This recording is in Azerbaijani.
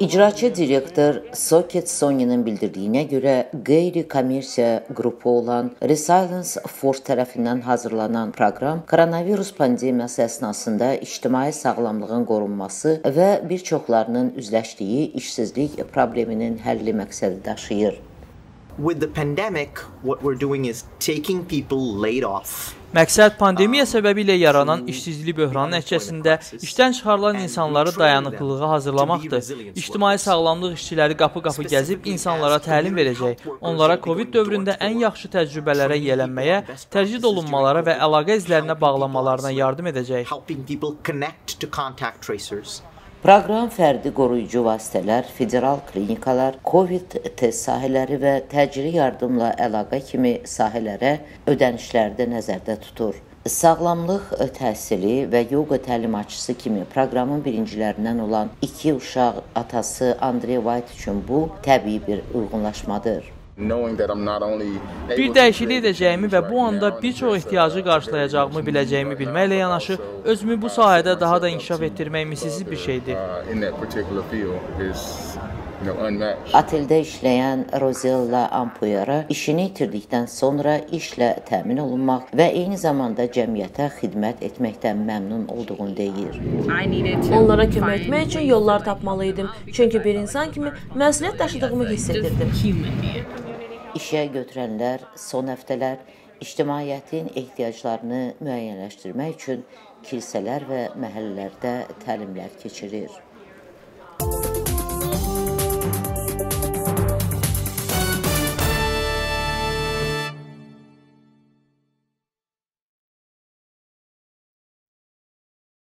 İcraçı direktor Socket Sony'nin bildirdiyinə görə qeyri-kommersiya qrupu olan Resilience Force tərəfindən hazırlanan proqram koronavirus pandemiyası əsnasında ictimai sağlamlığın qorunması və bir çoxlarının üzləşdiyi işsizlik probleminin həlli məqsədi daşıyır. With the pandemic, what we're doing is taking people laid off Məqsəd pandemiya səbəbilə yaranan işsizlik böhranı nəticəsində işdən çıxarılan insanları dayanıqlılığa hazırlamaqdır. İctimai sağlamlıq işçiləri qapı-qapı gəzib insanlara təlim verəcək. Onlara COVID dövründə ən yaxşı təcrübələrə yiyələnməyə, təcrid olunmalara və əlaqə izlərinə bağlanmalarına yardım edəcək. Proqram fərdi qoruyucu vasitələr, federal klinikalar, COVID test sahələri və təcili yardımla əlaqə kimi sahələrə ödənişlərdə nəzərdə tutur. Sağlamlıq təhsili və yoga təlimatçısı kimi proqramın birincilərindən olan iki uşaq atası Andrey White üçün bu təbii bir uyğunlaşmadır. Bir dəyişiklik edəcəyimi və bu anda bir çox ehtiyacı qarşılayacağımı biləcəyimi bilməklə yanaşı, özümü bu sahədə daha da inkişaf etdirmək misilsiz bir şeydir. Oteldə işləyən Rozella Ampuyara işini itirdikdən sonra işlə təmin olunmaq və eyni zamanda cəmiyyətə xidmət etməkdən məmnun olduğunu deyir. Onlara kömək etmək üçün yollar tapmalı idim. Çünki bir insan kimi məsuliyyət daşıdığımı hiss edirdim. İşə götürənlər son həftələr ictimaiyyətin ehtiyaclarını müəyyənləşdirmək üçün kilsələr və məhəllələrdə təlimlər keçirir.